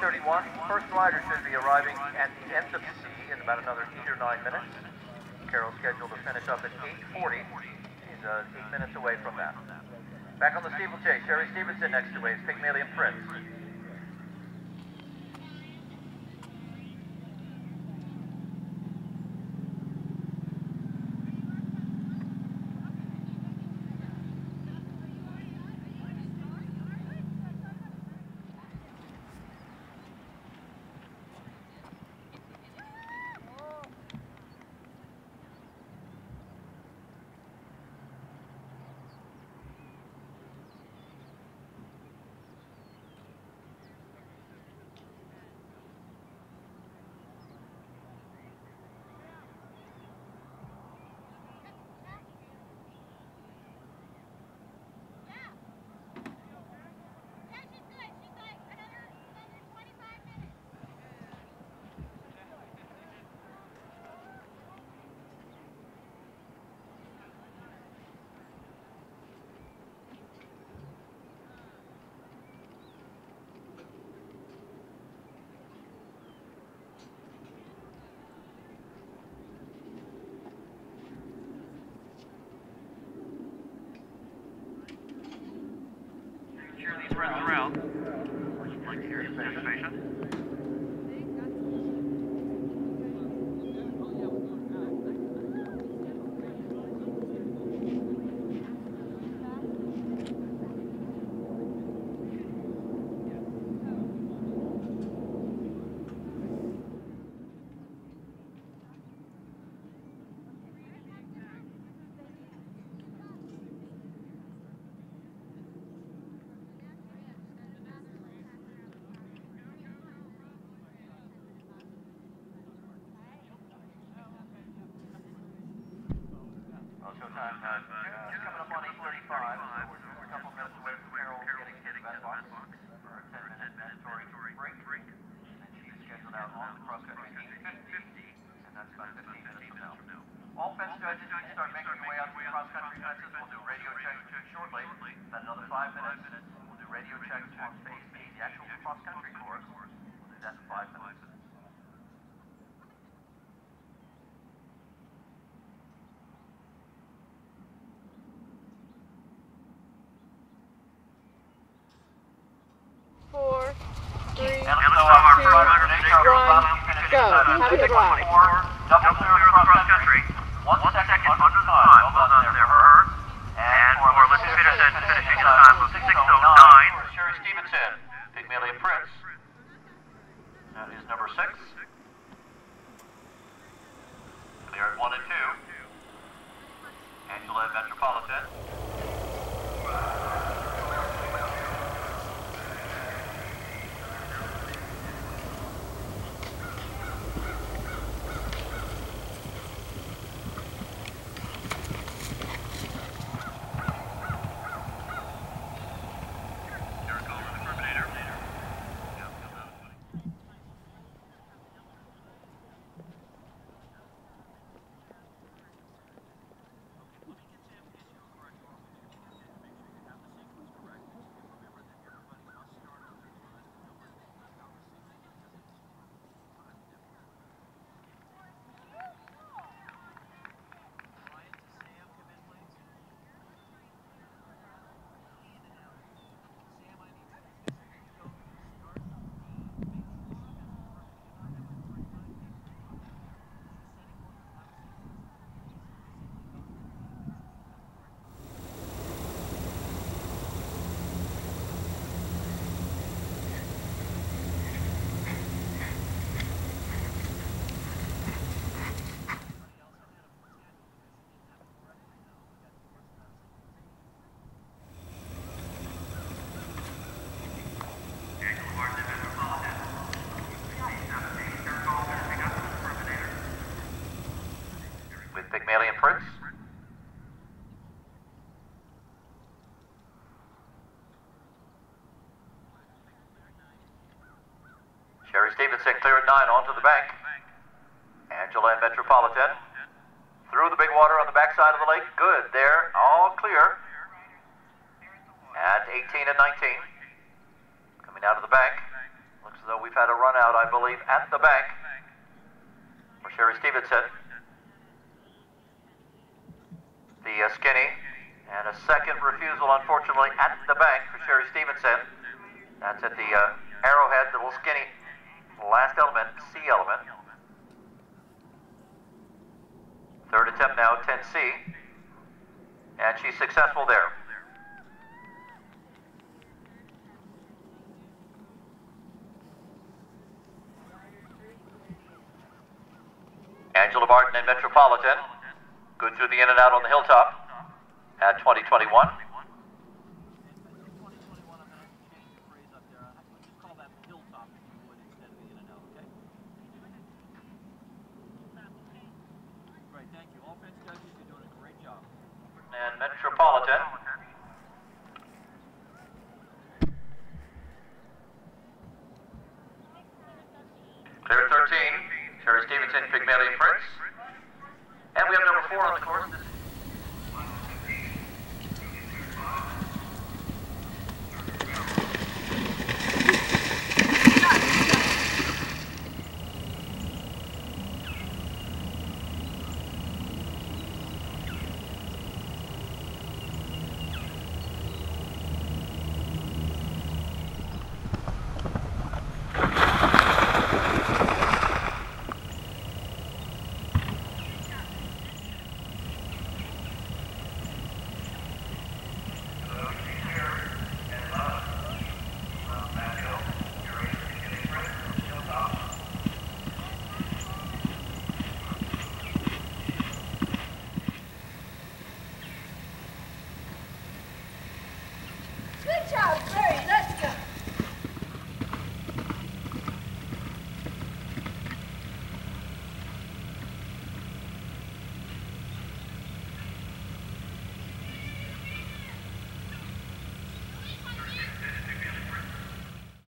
8.31. First rider should be arriving at the end of the sea in about another 8 or 9 minutes. Carol's scheduled to finish up at 8.40. He's uh, 8 minutes away from that. Back on the steeplechase, Sherry Stephenson next to Waves, Pygmalion Prince. These friends around. Like to hear your participation. Well, showtime uh, just coming up on 8.35. So we're, we're a couple minutes away from Carol getting box for a 10-minute mandatory break. And she's scheduled out on the cross country at 8.50, and that's about 15 minutes from now. All fence judges, making your way out to the cross country fences. We'll do radio check shortly. Another five minutes. We'll do radio check on phase B, the actual cross country course. We'll do that in five minutes. And so our first rider one, today, finished go. inside Have a good 6.4, ride. Double clear across country. One second under the time. Well done there for her. And for Elizabeth Peterson finishing in a time of 6.09. Sherry Stephenson, Pygmalion Prince. That is number six. They are at one and two. Angela Metropolitan. With Prince. Sherry Stephenson clear at nine onto the bank. Angela and Metropolitan. Through the big water on the backside of the lake. Good there. All clear. At 18 and 19. Coming out of the bank. Looks as though we've had a run out, I believe, at the bank for Sherry Stephenson. The uh, skinny. And a second refusal, unfortunately, at the bank for Sherry Stephenson. That's at the uh, arrowhead, the little skinny last element, C element. Third attempt now, 10C. And she's successful there. Angela Barton and Metropolitan. Good through the in and out on the hilltop at 2021. Harvest